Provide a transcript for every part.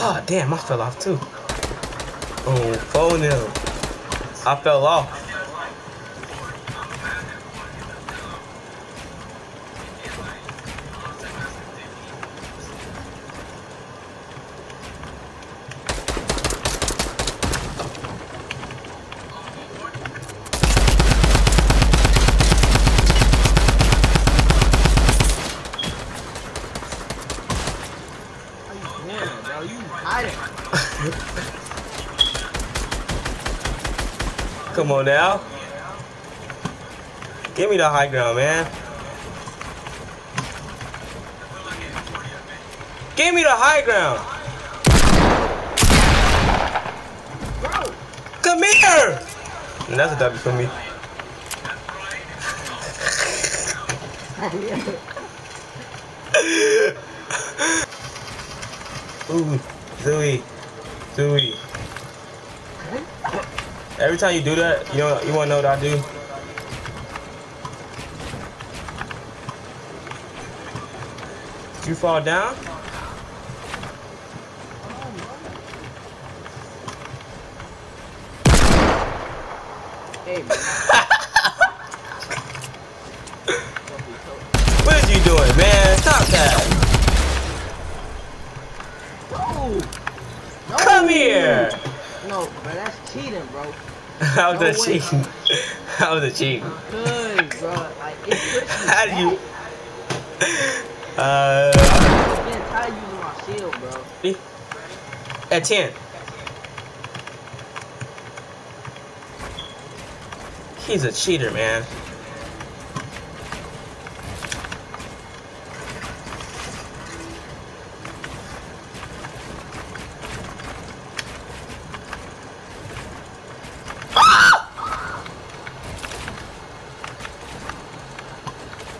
Oh, damn, I fell off too. Oh, 4 0. I fell off. Come on now. Give me the high ground, man. Give me the high ground. Come here. And that's a W for me. Ooh, Zooey. Zooey. Every time you do that, you know, you wanna know what I do? You fall down? hey, man. What is you doing, man? Stop that. Bro, no. Come here. No, bro, that's cheating, bro. How was No that way. cheating? How the cheating? Good, bro. Like, it puts me How do you? Uh, I'm getting tired using my shield, bro. at 10. He's a cheater, man.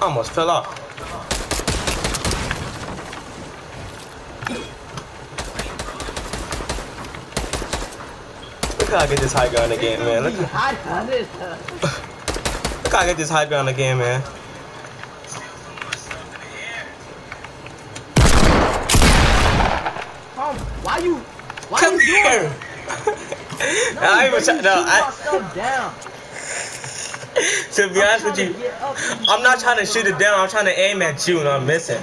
Almost fell off. Look how I get this high ground again, man. Look, You hiding on this, look how I get this high ground again, man. Tom, why you, why Come you doing here. it? No, I even no, I- down. To be honest with you, to get up and you I'm not trying to shoot it down. I'm trying to aim at you, and I'm missing.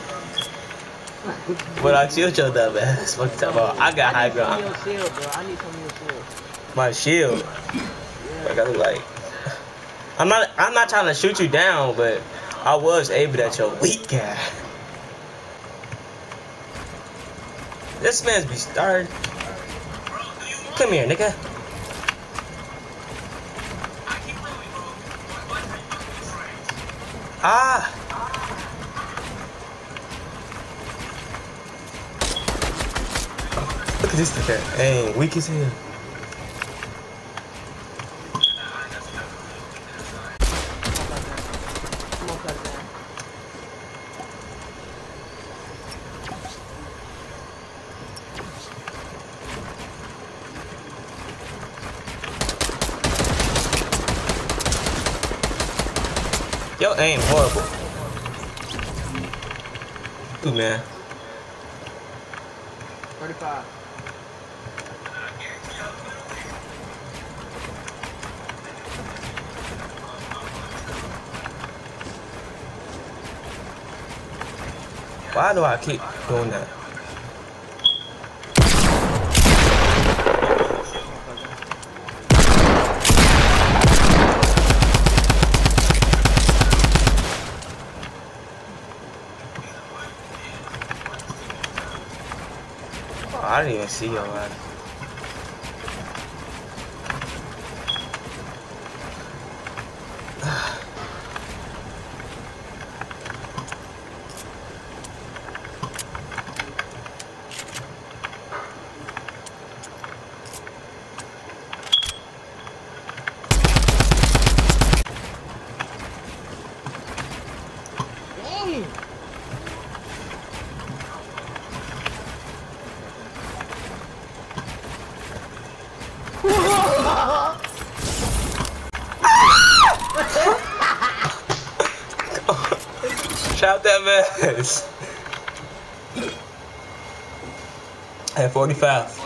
But I killed your dumb ass. What you about? I got high ground. I need some of your shield, bro. I need some of your shield. My shield. Like I look like. I'm not. I'm not trying to shoot you down, but I was able at your weak guy. This man's be started. Come here, nigga. Ah. Look at this nigga. Hey, weak as hell. Come on, cut it down. Yo aim horrible. Ooh, man. 35. Why do I keep doing that? I didn't even see your ass. Shout that mess. At 45.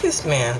This man.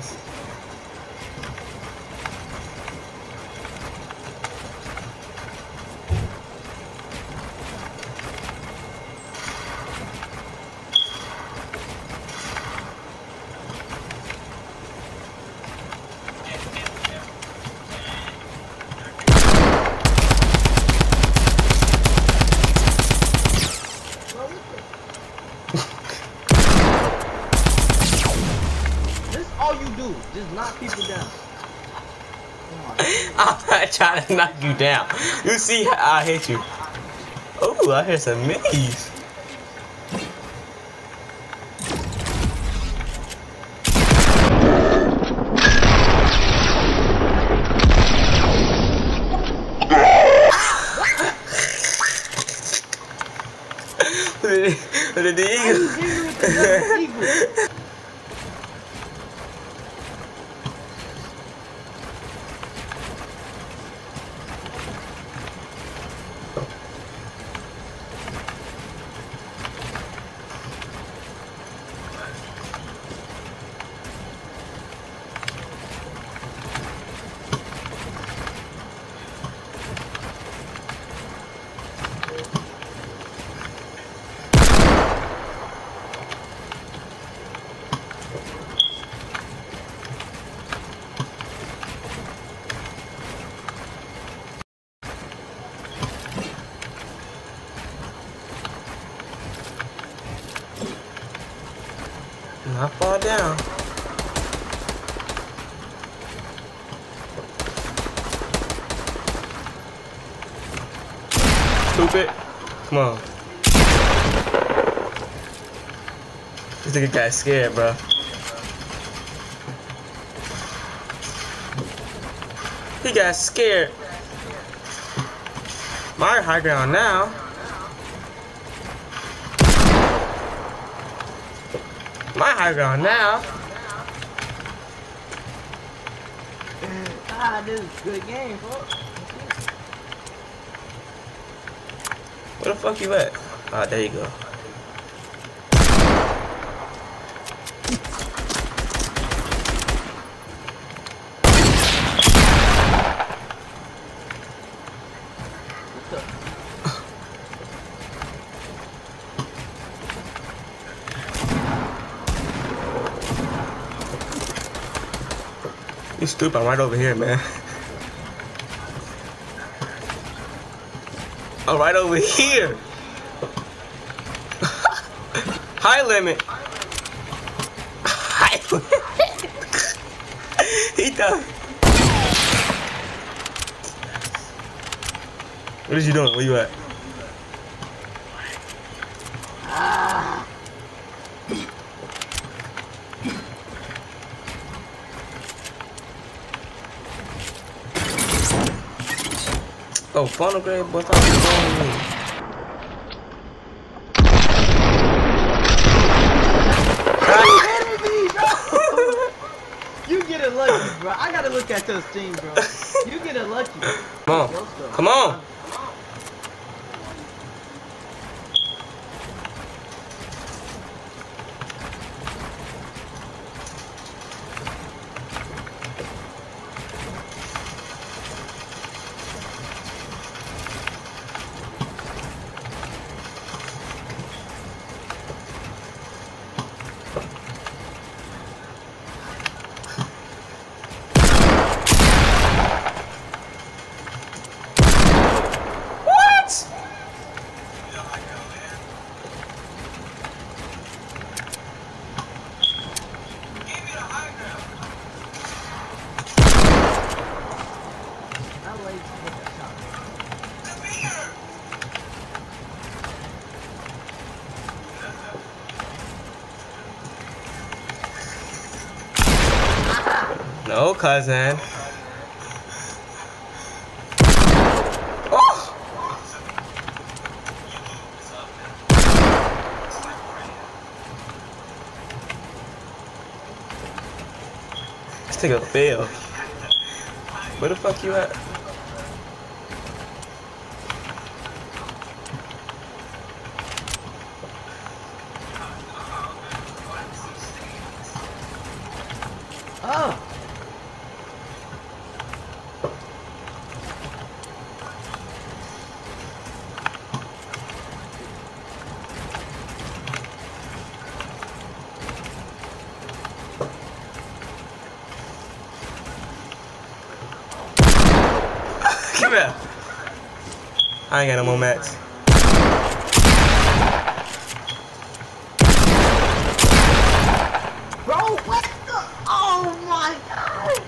I'm trying to knock you down. You see how I hit you. Oh, I hear some minis. What did it- what did the How you eagle? hit me with the double eagle? Not fall down. Stupid. Come on. This nigga got scared, bro. He got scared. My high ground now. My high ground now. Ah, this is a good game, folks. Where the fuck you at? Ah, there you go. You stupid, I'm right over here, man. I'm right over here. High limit. High limit. he done. What is you doing? Where you at? Oh, grade, boy, stop me. Enemy, bro! You get it lucky, bro. I gotta look at your team, bro. You get it lucky. Come on, come on. No, cousin. Oh! This nigga failed. Where the fuck you at? I ain't got no more mats. Bro, what the? Oh my god!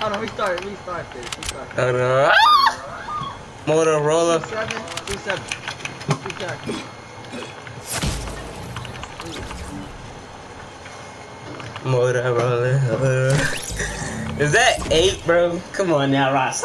Hold on, restart, restart this, restart. Hold on. Motorola. Seven, two seven. Restart. Motorola. Is that eight, bro? Come on now, Ross.